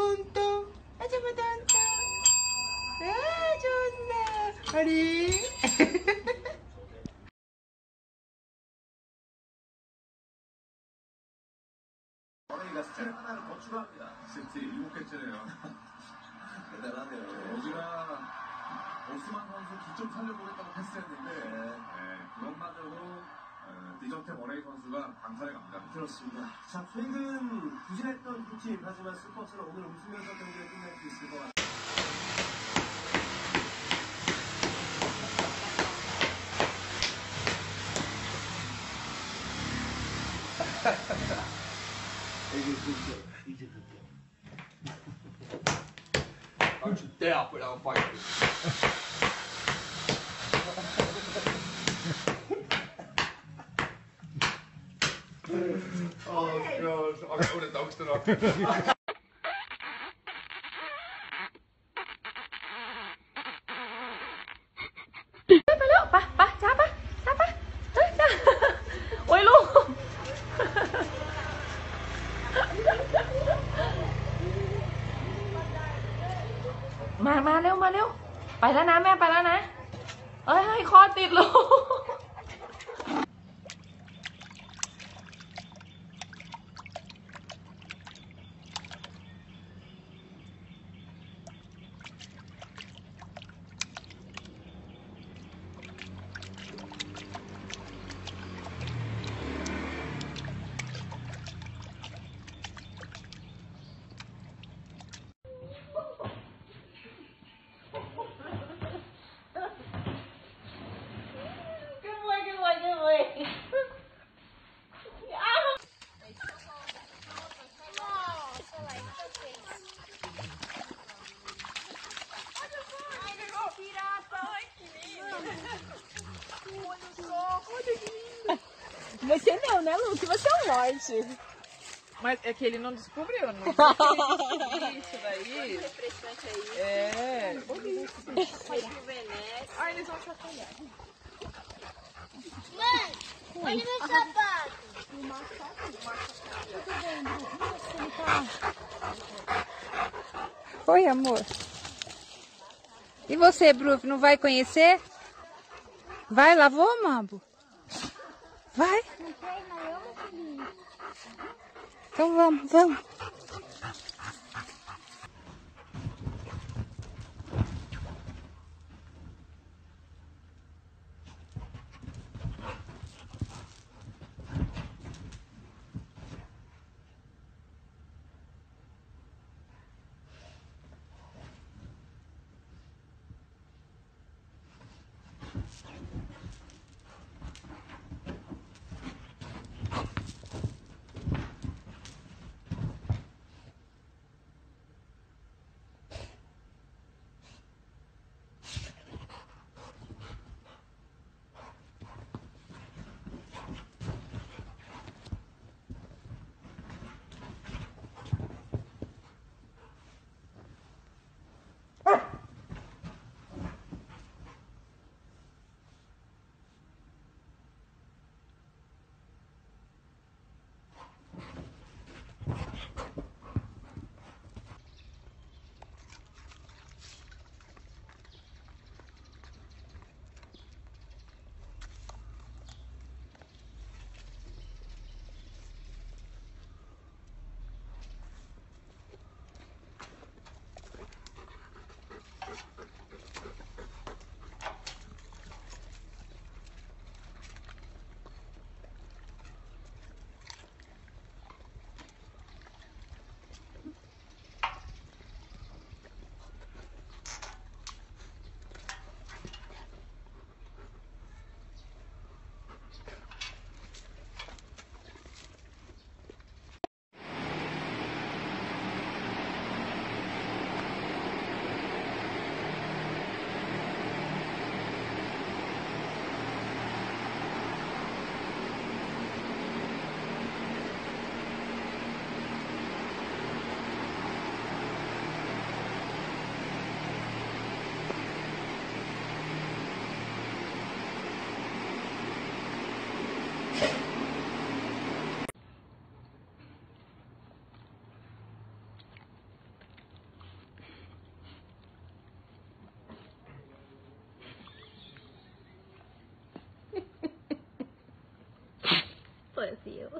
아줌마 뚱뚱 아 좋네 아리 어린이가 스트를 하나를 더 추가합니다. 세트 7개째네요. 대단하네요. 어지가 오스만 선수 기점 살려보겠다고 패스했는데 이정태 머레이 선수가 강산에 갑니다. 그렇습니다. 자, 최근 부진했던 두팀 하지만 스포츠로 오늘 웃으면서 경기를 끝낼 수 있을 것 같습니다. 이제 그때, 이제 그때. 아주 때 아프다고 빠져. Oh god, I got all the dogs tonight. มา มาเร็ว มาเร็ว ไปแล้วนะ แม่ไปแล้วนะ เอ้ยคอติดลูก Você não, né, Luke? Você é um norte. Mas é que ele não descobriu, não Isso daí. É. Ah, eles vão chacoalhar. Mãe, olha meu sapato. Oi, amor. E você, Brooke, não vai conhecer? Vai, lavou, Mambo? Vai? Então vamos, vamos.